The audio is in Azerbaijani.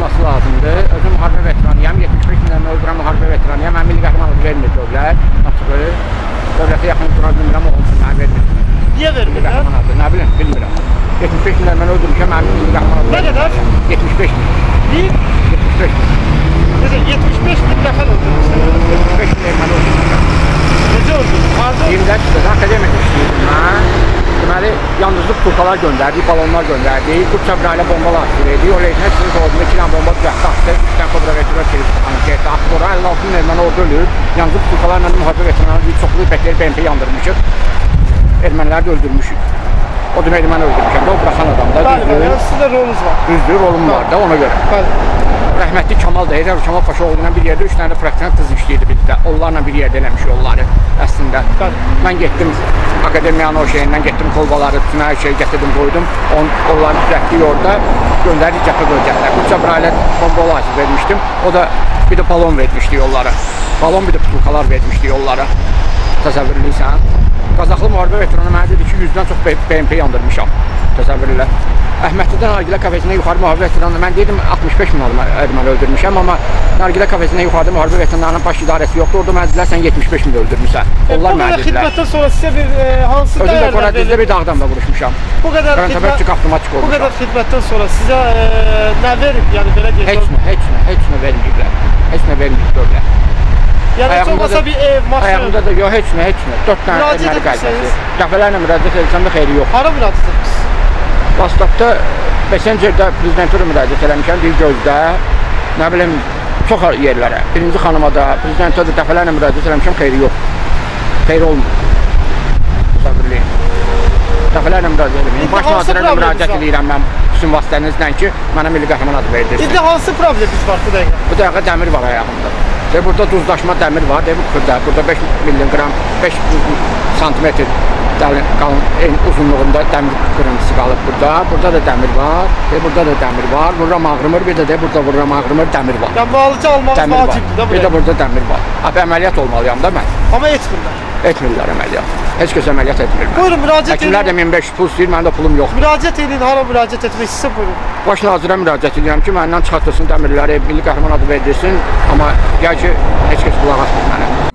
tutması lazımdır. Özüm müharibə veteranıyam, 75 min öldürən müharibə veteranıyam. Mən milli qəhrəmanlıq vermir dövlət, açıq ölü. Dövlətə yaxın dura bilmirəm, oğlum mənə vermir. Niyə vermirlər? Nə bilim, bilmirəm. 75 minlə mən öldürmüşəm, mənim milli qəhrəmanlıq. Nə qədər? 75 min. Bir? 75 min. Necə, 75 min dəfə öldürmüşsən? 75 min erməni öldürmüşəm. Necə öldürmüşsən? Harada? 24 dəfə. yani yalnızlık kurtalar gönderdiği, balonlar gönderdiği, Türk ile bombalar sürediği, oraya hepsini sorduğunda iki tane bomba silah taktı. Üçten kodra reçime çelişti hareketi. Aklı oraya 56 elinden orada ölüyoruz. Yalnızlık kurtalarla muhabbet etmenin büyük çokluğu bekleri BMP yandırmışız. Ermeniler de öldürmüşük. O demek Ermeni öldürmüşüm de o bırakan adam da düzdür. Sizde rolünüz var. Düzdür, rolum var da ona göre. Bəli. Rəhmətli Kamal da Heydər Kamal Paşaoğlu ilə bir yerdə 3 dənə praktikant qız işləyirdi bizdə. Onlarla bir yerdə eləmişik onları əslində. Mən getdim akademiyanın o şeyindən getdim kolbaları, bütün hər şeyi gətirdim, qoydum. On, onları düzəltdik orada, göndərdik cəbhə bölgəsinə. Bu Cəbrailə bomba olayı vermişdim. O da bir də balon vermişdik onlara. Balon bir də putulkalar vermişdik onlara. Təsəvvürlüysən. Qazaxlı müharibə veteranı mənə dedi ki, 100-dən çox BMP yandırmışam. Təsəvvürlə. Əhmədlidən Nargilə kafesinə yuxarı müharibə veteranı mən dedim 65 min adam erməni öldürmüşəm, amma Nargilə kafesinə yuxarıda müharibə veteranlarının baş idarəsi yoxdur. Orada mənə dedilər sən 75 min öldürmüsən. E, Onlar bu mənə dedilər. xidmətdən sonra sizə bir e, hansı Özüm də dəyərlər Qoradizdə bir dağdan da vuruşmuşam. Bu qədər xidmət avtomatik bu olmuşam. qədər xidmətdən sonra sizə e, nə verib? Yəni belə deyək. Heç nə, heç nə, heç nə verməyiblər. Heç nə verməyib dövlət. Yəni heç olmasa bir ev, maşın. Ayağımda da yox, heç nə, heç nə. 4 dənə erməni qaydası. Dəfələrlə müraciət etsəm də xeyri yox. Hara müraciət etmisiniz? WhatsApp-da Messenger-də prezidentə müraciət eləmişəm, bir gözdə. Nə bilim, çox yerlərə. Birinci xanıma da, prezidentə də dəfələrlə müraciət eləmişəm, xeyri yox. Xeyri olmur. Təsəvvürləyin. Dəfələrlə müraciət eləmişəm. Baş nazirə probleminiz müraciət edirəm mən sizin vasitənizlə ki, mənə milli qəhrəman adı verdirsiniz. İndi hansı probleminiz var bu dəqiqə? Bu dəqiqə dəmir var ayağımda. Və burada duzlaşma dəmir var. Deyə bu xırda. Burada 5 milliqram, 5 santimetr dərin qalın en uzunluğunda dəmir qırıntısı qalıb burada. Burada da dəmir var. Və burada da dəmir var. Vururam ağrımır. Bir də də burada vururam ağrımır, dəmir var. Yəni müalicə almaq vacibdir də bu. Bir də burada dəmir var. Abi əməliyyat olmalıyam da mən. Amma etmirlər. Etmirlər əməliyyat. Heç kəs əməliyyat etmir. Buyurun müraciət Həkimlər də edin. 1500 pul istəyir, məndə pulum yox. Müraciət edin, hara müraciət etmək istəsə buyurun. Baş nazirə müraciət edirəm ki, məndən çıxartırsın dəmirləri, milli qəhrəman adı verdirsin, amma gəl ki, heç kəs qulaq asmır mənə.